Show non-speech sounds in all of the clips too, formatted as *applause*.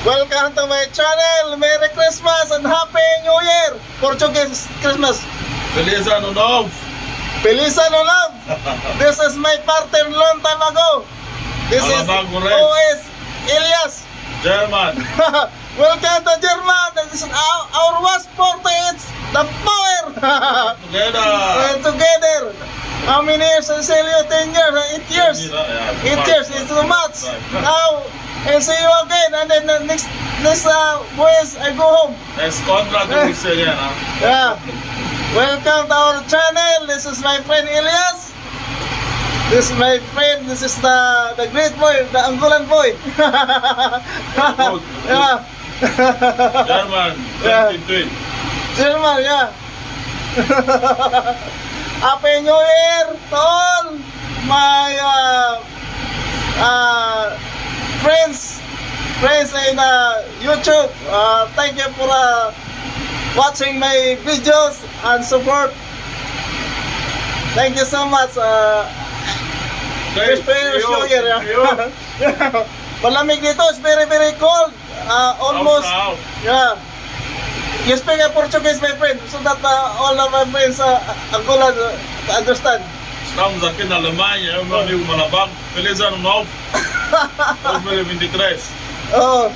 Welcome to my channel. Merry Christmas and Happy New Year. Portuguese Christmas. Feliz Ano Novo! Feliz Ano Love. *laughs* This is my partner long time ago. This is Alabang Res. Elias. German! *laughs* Welcome to German. This is our, our was 48. The power. *laughs* Together! We're together. How many years? I you 10 years, 8 years. Yeah, 8 years is too much. Now, I'll see you again. And then the next, next uh, boys, I go home. Next contract we say again, ha? Yeah. Welcome to our channel. This is my friend Elias. This is my friend. This is the the great boy, the Angolan boy. *laughs* Good, yeah. *laughs* German, Yeah. *laughs* German, yeah. Happy New Year to all my uh, uh, friends, friends in uh, YouTube. Uh, thank you for uh, watching my videos and support. Thank you so much. Uh, Okay, Especially see you. New Year. See you. Yeah. *laughs* Malamig dito. It's very, very cold. Uh, almost. Out, out. Yeah. You speak Portuguese, my friend, so that uh, all of my friends uh, Angolan uh, understand. Estamos aqui na Alemanha, eu meu amigo Malabang. Feliz Ano Novo! 2023. Oh.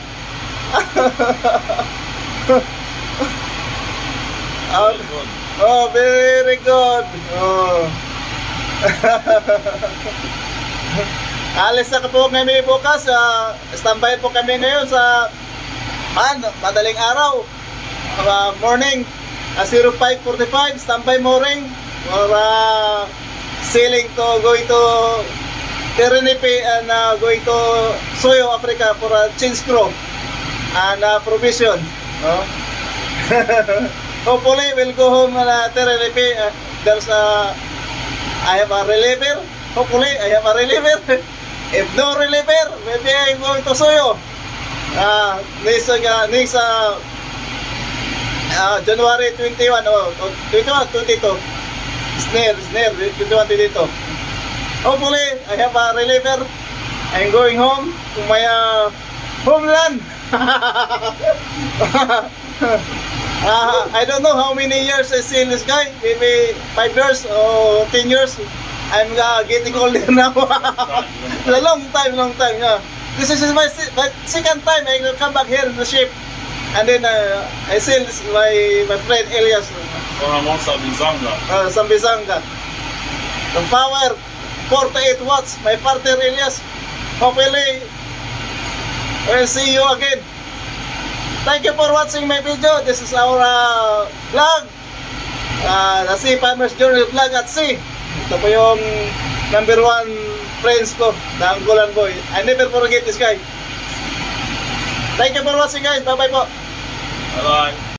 oh, Very good. oh, very good. Oh. Alis na po kami bukas. Uh, standby po kami ngayon sa man, madaling araw. Uh, morning, uh, 0545, standby morning. For uh, sailing to going to Terenepe and uh, going to Soyo, Africa for a change crew and uh, provision. No? *laughs* Hopefully, we'll go home na Terenepe. Uh, there's a I have a reliever. Hopefully, I have a reliever. *laughs* If no reliever, maybe I'm going to Soyo. Uh, next, uh, next uh, uh, January 21 or oh, 21, 22. Snare, snare, 21, 22. Hopefully, I have a reliever. I'm going home to my uh, homeland. *laughs* uh, I don't know how many years I see this guy. Maybe 5 years or 10 years. I'm uh, getting older *laughs* now. a long time, long time. Yeah. This is my, my second time I will come back here in the ship. And then uh, I see this, my my friend Elias Só na nossa Bizanga. uh, Sambizanga. The power 48 watts. My partner Elias. Hopefully, we'll see you again. Thank you for watching my video. This is our uh, vlog. Uh, the Sea Farmers Journey vlog at sea. Ito po yung number one friends ko, the Angolan boy. I never forget this guy. Thank you for watching guys. Bye-bye po. Bye-bye.